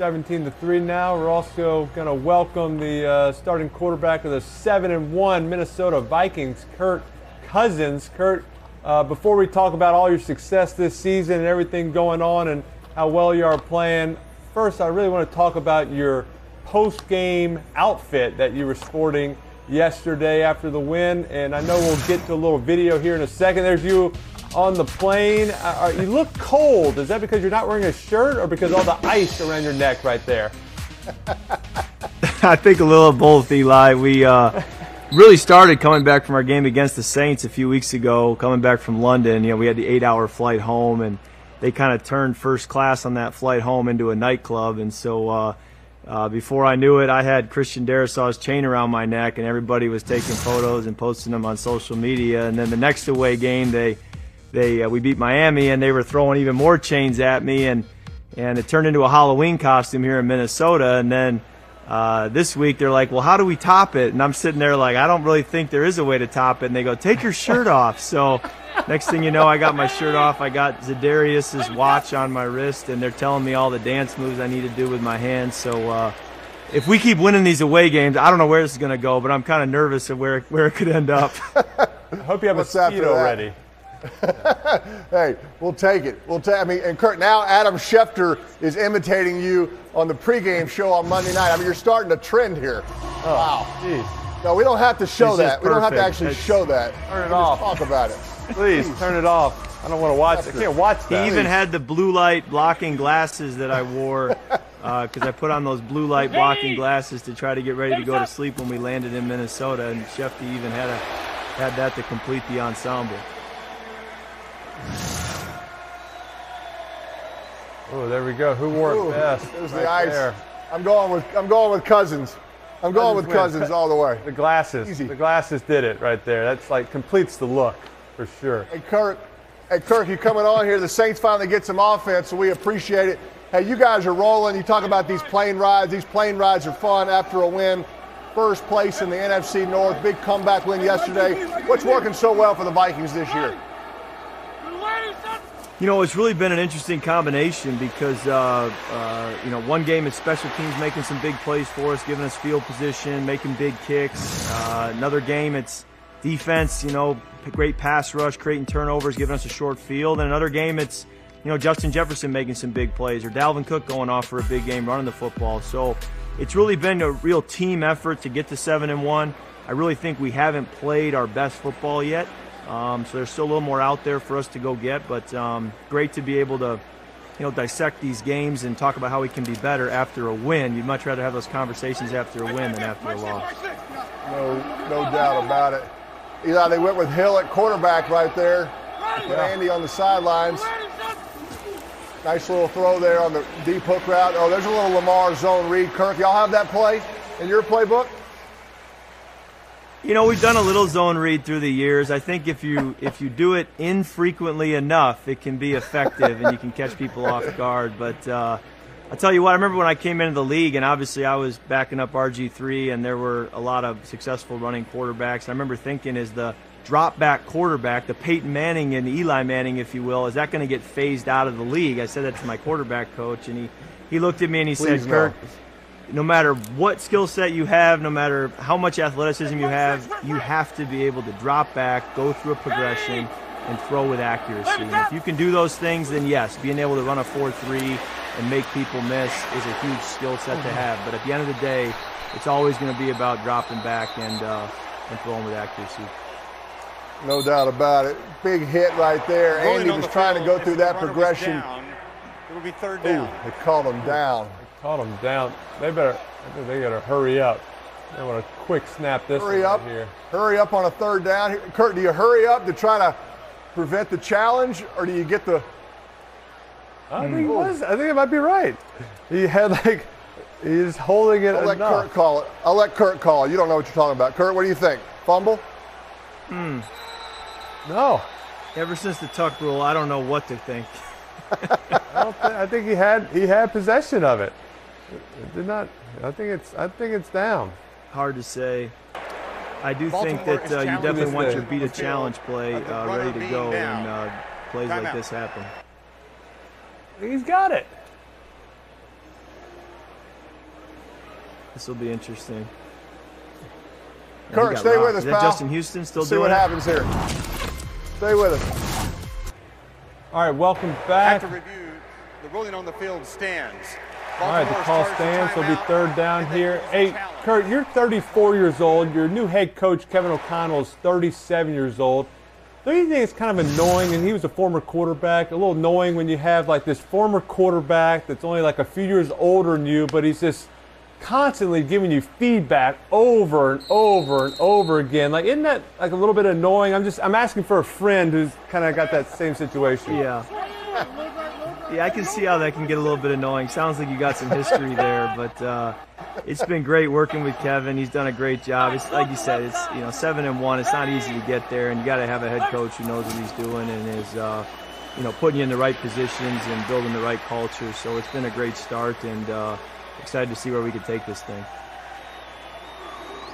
17 to 3 now. We're also going to welcome the uh, starting quarterback of the 7 and 1 Minnesota Vikings, Kirk Cousins. Kirk, uh, before we talk about all your success this season and everything going on and how well you are playing, first I really want to talk about your post game outfit that you were sporting yesterday after the win. And I know we'll get to a little video here in a second. There's you on the plane. Uh, you look cold. Is that because you're not wearing a shirt or because all the ice around your neck right there? I think a little of both, Eli. We uh, really started coming back from our game against the Saints a few weeks ago, coming back from London. You know, we had the eight-hour flight home, and they kind of turned first class on that flight home into a nightclub. And so uh, uh, before I knew it, I had Christian Darrisaw's chain around my neck, and everybody was taking photos and posting them on social media. And then the next away game, they – they uh, we beat Miami and they were throwing even more chains at me and and it turned into a Halloween costume here in Minnesota and then uh, this week they're like, well, how do we top it? And I'm sitting there like, I don't really think there is a way to top it. And they go, take your shirt off. So next thing you know, I got my shirt off. I got Za'Darius's watch on my wrist, and they're telling me all the dance moves I need to do with my hands. So uh, if we keep winning these away games, I don't know where this is going to go, but I'm kind of nervous of where where it could end up. I hope you have What's a speedo ready. hey, we'll take it. We'll take. I mean, and Kirk, now Adam Schefter is imitating you on the pregame show on Monday night. I mean, you're starting to trend here. Oh, wow. Geez. No, we don't have to show that. We don't have to actually it's, show that. Turn it off. talk about it. Please turn it off. I don't want to watch. I can't watch that. He even had the blue light blocking glasses that I wore because uh, I put on those blue light blocking glasses to try to get ready to go to sleep when we landed in Minnesota, and Schefter even had a had that to complete the ensemble. Oh, there we go. Who wore Ooh, it best? It was right the ice. There. I'm going with I'm going with Cousins. I'm going with Cousins all the way. The glasses. Easy. The glasses did it right there. That's like completes the look for sure. Hey Kirk, hey Kirk, you coming on here? The Saints finally get some offense, so we appreciate it. Hey, you guys are rolling. You talk about these plane rides. These plane rides are fun after a win. First place in the NFC North. Big comeback win yesterday. What's working so well for the Vikings this year? You know, it's really been an interesting combination because, uh, uh, you know, one game it's special teams making some big plays for us, giving us field position, making big kicks. Uh, another game it's defense, you know, great pass rush, creating turnovers, giving us a short field. And another game it's, you know, Justin Jefferson making some big plays or Dalvin Cook going off for a big game running the football. So it's really been a real team effort to get to 7 and 1. I really think we haven't played our best football yet. Um, so there's still a little more out there for us to go get, but um, great to be able to, you know, dissect these games and talk about how we can be better after a win. You'd much rather have those conversations after a win than after a loss. No, no doubt about it. Eli, they went with Hill at quarterback right there. Put Andy on the sidelines. Nice little throw there on the deep hook route. Oh, there's a little Lamar zone read. Kirk, y'all have that play in your playbook? You know, we've done a little zone read through the years. I think if you if you do it infrequently enough, it can be effective and you can catch people off guard. But uh, I'll tell you what, I remember when I came into the league, and obviously I was backing up RG3, and there were a lot of successful running quarterbacks. I remember thinking, is the drop back quarterback, the Peyton Manning and Eli Manning, if you will, is that going to get phased out of the league? I said that to my quarterback coach, and he, he looked at me and he Please said, no. Kirk, no matter what skill set you have, no matter how much athleticism you have, you have to be able to drop back, go through a progression, and throw with accuracy. And if you can do those things, then yes, being able to run a 4-3 and make people miss is a huge skill set to have. But at the end of the day, it's always going to be about dropping back and, uh, and throwing with accuracy. No doubt about it. Big hit right there. Andy was trying to go through that progression. It'll be third down. Ooh, they called him down. Caught them down. They better. They gotta hurry up. They want to quick snap this hurry up right here. Hurry up on a third down. Kirk, do you hurry up to try to prevent the challenge, or do you get the? I think it was. I think it might be right. He had like he's holding it. I'll let enough. Kirk call it. I'll let Kirk call it. You don't know what you're talking about. Kirk, what do you think? Fumble? Hmm. No. Ever since the tuck rule, I don't know what to think. I, think, I think he had he had possession of it. It did not. I think it's. I think it's down. Hard to say. I do Baltimore think that uh, you definitely want your beat a challenge play uh, ready to go when uh, plays Time like out. this happen. He's got it. This will be interesting. Kirk, stay with us, Is that pal. Justin Houston still See doing what it? happens here. Stay with us. All right, welcome back. After review, the ruling on the field stands. All right, the call stands. It'll be third down here. Hey. Kirk, you're 34 years old. Your new head coach, Kevin O'Connell, is 37 years old. Don't you think it's kind of annoying? And he was a former quarterback. A little annoying when you have like this former quarterback that's only like a few years older than you, but he's just constantly giving you feedback over and over and over again. Like, isn't that like a little bit annoying? I'm just I'm asking for a friend who's kind of got that same situation. Yeah. Yeah, I can see how that can get a little bit annoying. Sounds like you got some history there, but uh, it's been great working with Kevin. He's done a great job. It's like you said, it's you know seven and one. It's not easy to get there, and you got to have a head coach who knows what he's doing and is uh, you know putting you in the right positions and building the right culture. So it's been a great start, and uh, excited to see where we can take this thing.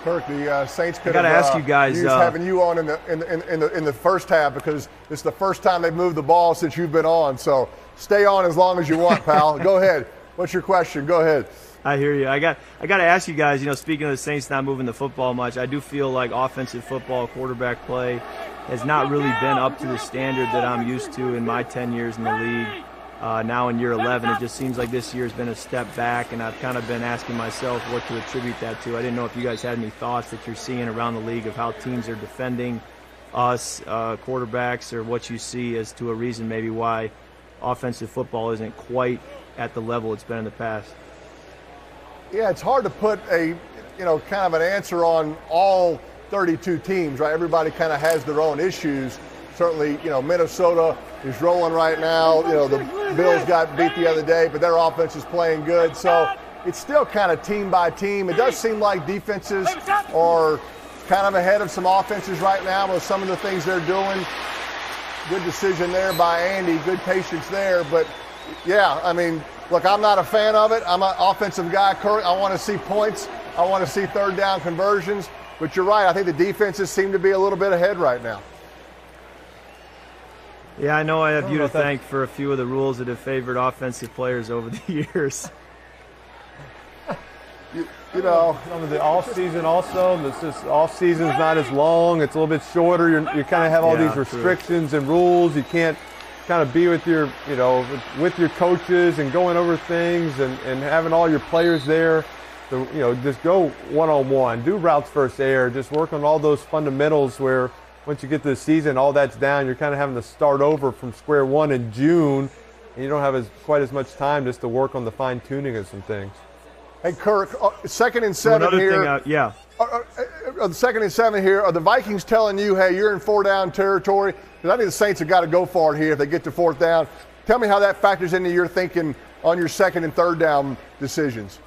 Kirk, the uh, Saints could gotta have ask uh, you guys, uh, having you on in the, in, the, in, in the in the first half because is the first time they've moved the ball since you've been on. So stay on as long as you want, pal. Go ahead. What's your question? Go ahead. I hear you. I got I got to ask you guys. You know, speaking of the Saints not moving the football much, I do feel like offensive football, quarterback play, has not really been up to the standard that I'm used to in my 10 years in the league. Uh, now in year 11, it just seems like this year has been a step back, and I've kind of been asking myself what to attribute that to. I didn't know if you guys had any thoughts that you're seeing around the league of how teams are defending us uh, quarterbacks, or what you see as to a reason maybe why offensive football isn't quite at the level it's been in the past. Yeah, it's hard to put a you know kind of an answer on all 32 teams, right? Everybody kind of has their own issues. Certainly, you know Minnesota is rolling right now. You know the Bills got beat the other day, but their offense is playing good. So it's still kind of team by team. It does seem like defenses are kind of ahead of some offenses right now with some of the things they're doing. Good decision there by Andy. Good patience there, but yeah, I mean, look, I'm not a fan of it. I'm an offensive guy. Kirk, I want to see points. I want to see third down conversions. But you're right. I think the defenses seem to be a little bit ahead right now. Yeah, I know I have don't you to if that- thank for a few of the rules that have favored offensive players over the years. You, know, the off season also. It's just off season's not as long. It's a little bit shorter. You're, you kind of have all Yeah, these true. restrictions and rules. You can't kind of be with your, you know, with, with your coaches and going over things and, and having all your players there. To, you know, just go one on one. Do routes first air. Just work on all those fundamentals where once you get to the season, all that's down. You're kind of having to start over from square one in June, and you don't have as quite as much time just to work on the fine tuning of some things. Hey Kirk, uh, second and seven another here. thing, uh, yeah, Are, are, are the second and seven here, are the Vikings telling you, hey, you're in four down territory? Because I think the Saints have got to go for it here if they get to fourth down. Tell me how that factors into your thinking on your second and third down decisions.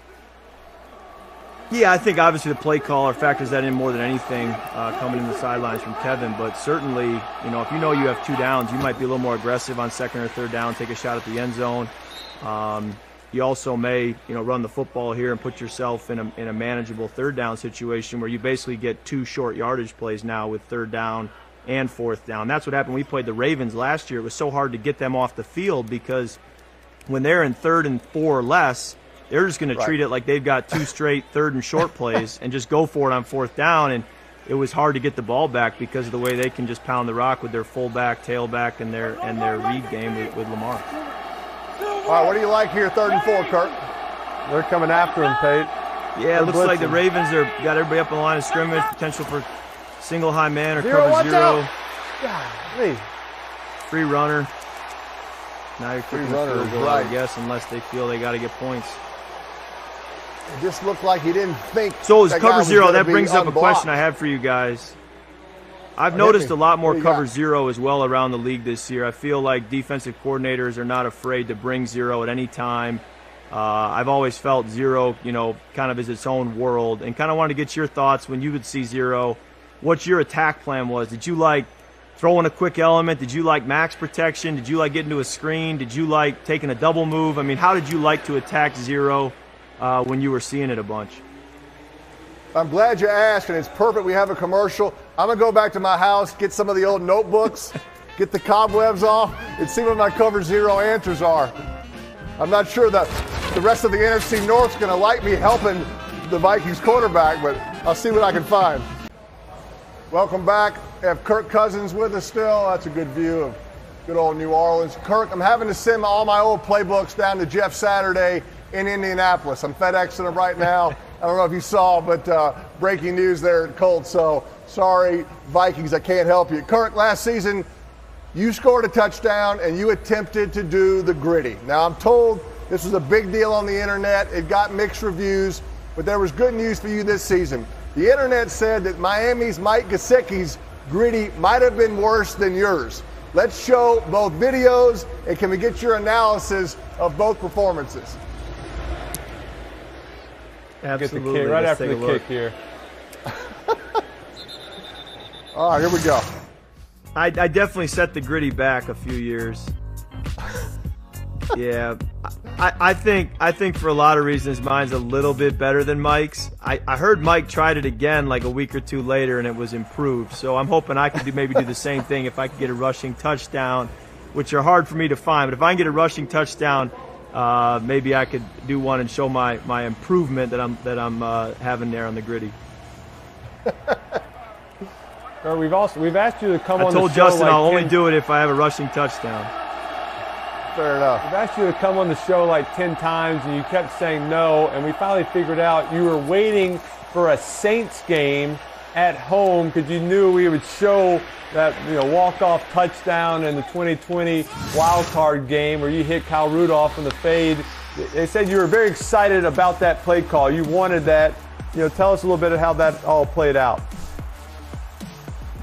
yeah, I think obviously the play caller factors that in more than anything uh, coming in the sidelines from Kevin. But certainly, you know, if you know you have two downs, you might be a little more aggressive on second or third down, take a shot at the end zone. Um, you also may, you know, run the football here and put yourself in a, in a manageable third down situation where you basically get two short yardage plays now with third down and fourth down. That's what happened. when We played the Ravens last year. It was so hard to get them off the field because when they're in third and four or less, they're just going to treat it like they've got two straight third and short plays and just go for it on fourth down. And it was hard to get the ball back because of the way they can just pound the rock with their fullback, tailback, and their and their read game with, with Lamar. All right, what do you like here, third and four, Kirk? They're coming after him, Pate. Yeah, it looks like the. Ravens are got everybody up on the line of scrimmage, potential for single high man or Zero, cover zero. Golly. free runner. Now you're the runner goal, I guess, unless they feel they got to get points. It just looked like he didn't think. So that guy cover was zero. That brings up a question I have for you guys. I've noticed a lot more What do you cover got? zero as well around the league this year. I feel like defensive coordinators are not afraid to bring zero at any time. Uh, I've always felt zero, you know, kind of is its own world, and kind of wanted to get your thoughts when you would see zero. What your attack plan was? Did you like throwing a quick element? Did you like max protection? Did you like getting to a screen? Did you like taking a double move? I mean, how did you like to attack zero uh, when you were seeing it a bunch? I'm glad you asked, and it's perfect. We have a commercial. I'm gonna go back to my house, get some of the old notebooks, get the cobwebs off, and see what my cover zero answers are. I'm not sure that the rest of the NFC North's gonna like me helping the Vikings quarterback, but I'll see what I can find. Welcome back. We have Kirk Cousins with us still. That's a good view of good old New Orleans. Kirk, I'm having to send all my old playbooks down to Jeff Saturday in Indianapolis. I'm FedExing them right now. I don't know if you saw, but uh, breaking news there at Colts. So sorry, Vikings, I can't help you. Kirk, last season, you scored a touchdown and you attempted to do the griddy. Now, I'm told this was a big deal on the internet. It got mixed reviews, but there was good news for you this season. The internet said that Miami's Mike Gesicki's griddy might have been worse than yours. Let's show both videos and can we get your analysis of both performances? Absolutely. Get the kick right Let's after the kick here. All right, here we go. I, I definitely set the griddy back a few years. yeah, I, I think I think for a lot of reasons mine's a little bit better than Mike's. I, I heard Mike tried it again like a week or two later and it was improved. So I'm hoping I could do maybe do the same thing if I could get a rushing touchdown, which are hard for me to find. But if I can get a rushing touchdown, uh, maybe I could do one and show my, my improvement that I'm that I'm uh, having there on the griddy. Or we've also we've asked you to come I on told the show Justin like I'll only do it if I have a rushing touchdown. Fair enough. We've asked you to come on the show like 10 times and you kept saying no, and we finally figured out you were waiting for a Saints game at home because you knew we would show that you know walk-off touchdown in the 2020 wild card game where you hit Kyle Rudolph in the fade. They said you were very excited about that play call. You wanted that. You know, tell us a little bit of how that all played out.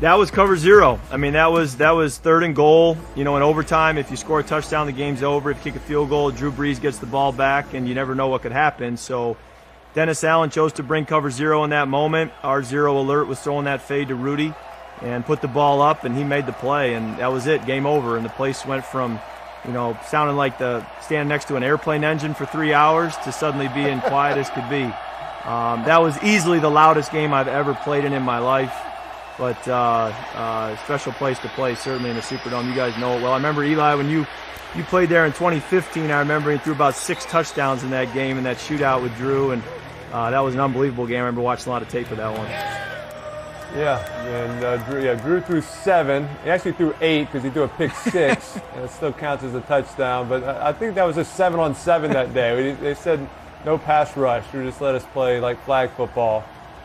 That was cover zero. I mean, that was that was third and goal. You know, in overtime, if you score a touchdown, the game's over. If you kick a field goal, Drew Brees gets the ball back, and you never know what could happen. So, Dennis Allen chose to bring cover zero in that moment. Our zero alert was throwing that fade to Rudy, and put the ball up, and he made the play, and that was it. Game over, and the place went from, you know, sounding like the standing next to an airplane engine for three hours to suddenly being quiet as could be. Um, that was easily the loudest game I've ever played in in my life but uh, uh, special place to play certainly in the Superdome. You guys know it well. I remember Eli when you you played there in 2015. I remember he threw about six touchdowns in that game in that shootout with Drew, and uh, that was an unbelievable game. I remember watching a lot of tape of that one. Yeah, and uh, Drew, yeah, Drew threw seven. He actually threw eight because he threw a pick six, and it still counts as a touchdown. But I I think that was a seven on seven that day. We, they said no pass rush. Drew just let us play like flag football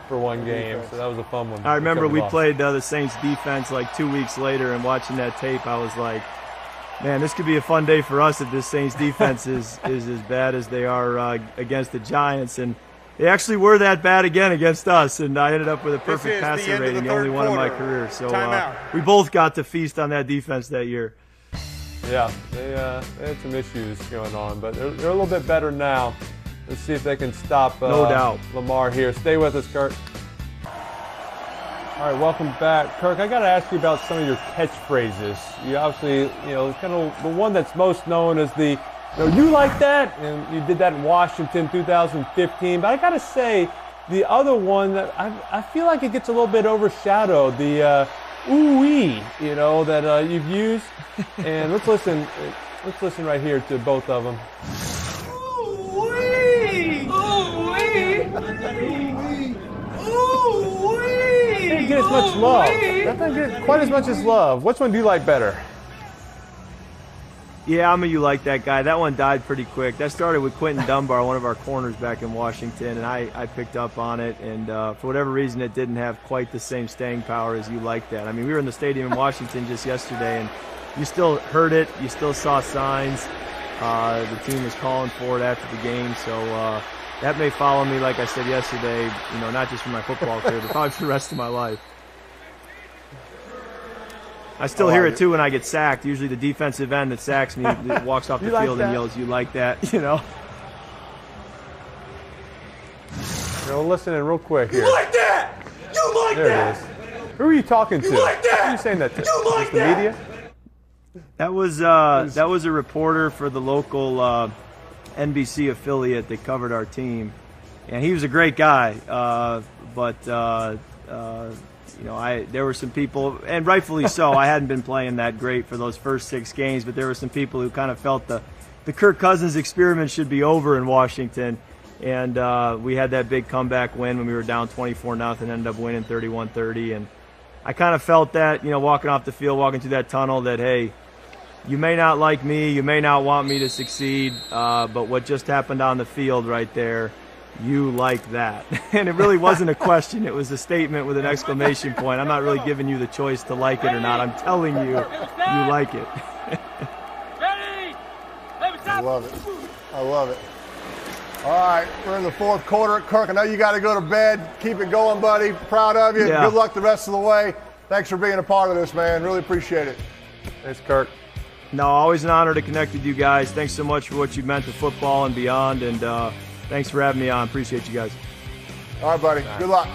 for one game, so that was a fun one. I remember we played uh, the Saints defense like two weeks later, and watching that tape, I was like, man, this could be a fun day for us if this Saints defense is is as bad as they are uh, against the Giants and. They actually were that bad again against us, and I ended up with a perfect passer end of the rating, the third only one in my career. So uh, we both got to feast on that defense that year. Yeah, they, uh, they had some issues going on, but they're, they're a little bit better now. Let's see if they can stop uh, No doubt. Lamar here. Stay with us, Kirk. All right, welcome back, Kirk. I got to ask you about some of your catchphrases. You obviously, you know, kind of the one that's most known is the, you know, you like that, and you did that in Washington 2015. But I got to say, the other one that I, I feel like it gets a little bit overshadowed. The uh, ooh wee, you know, that uh, you've used. And let's listen. Let's listen right here to both of them. Ooh wee! Ooh wee! Ooh wee! Didn't get as much love. That didn't get quite as much as love. Which one do you like better? Yeah, I'm a you like that guy. That one died pretty quick. That started with Quinton Dunbar, one of our corners back in Washington, and I, I picked up on it. And uh, for whatever reason, it didn't have quite the same staying power as you like that. I mean, we were in the stadium in Washington just yesterday, and you still heard it. You still saw signs. Uh, the team was calling for it after the game, so uh, that may follow me, like I said yesterday. You know, not just for my football career, but probably for the rest of my life. I still Oh, hear it too when I get sacked. Usually the defensive end that sacks me walks off the You like field that? and yells, "You like that?" You know. You know, listen in real quick here. like that? You like There that? it is. Who are you talking to? like that? Who are you saying that to? You like Just the that? media? That was uh, that was a reporter for the local uh, NBC affiliate that covered our team, and he was a great guy. Uh, but uh, uh, you know, I there were some people, and rightfully so. I hadn't been playing that great for those first six games, but there were some people who kind of felt the the Kirk Cousins experiment should be over in Washington. and uh, we had that big comeback win when we were down 24 nothing, ended up winning 31-30, and I kind of felt that, you know, walking off the field, walking through that tunnel, that hey, you may not like me, you may not want me to succeed, uh, but what just happened on the field right there, you like that. and it really wasn't a question, it was a statement with an exclamation point. I'm not really giving you the choice to like it or not. I'm telling you, you like it. I love it. I love it. All right, we're in the fourth quarter. Kirk, I know you got to go to bed. Keep it going, buddy. Proud of you. Yeah. Good luck the rest of the way. Thanks for being a part of this, man. Really appreciate it. Thanks, Kirk. No, always an honor to connect with you guys. Thanks so much for what you've meant to football and beyond, and uh, thanks for having me on. Appreciate you guys. All right, buddy. Good luck.